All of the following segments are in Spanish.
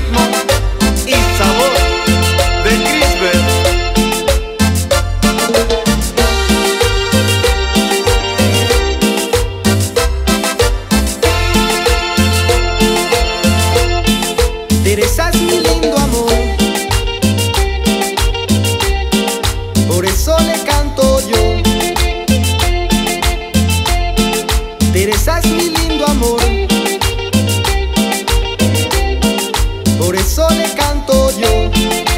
ritmo y sabor de Crisbert. Teresa es mi lindo amor, por eso le canto yo. Teresa es mi lindo amor. le canto yo.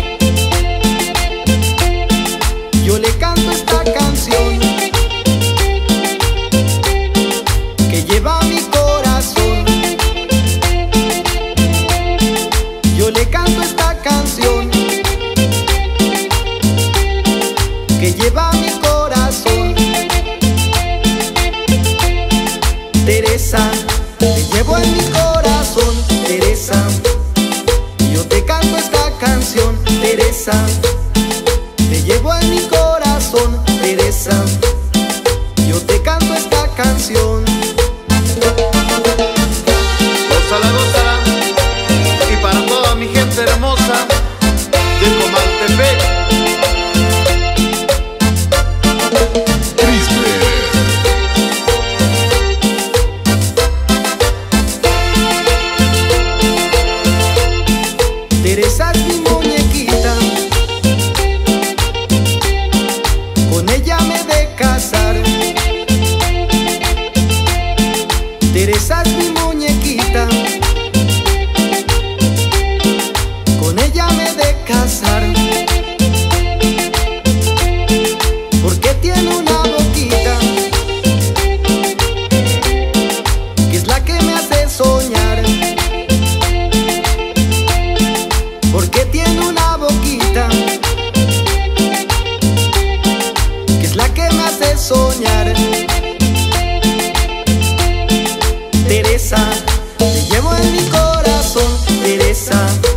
canción, Teresa. Te llevo en mi corazón, Teresa. Yo te canto esta canción. place.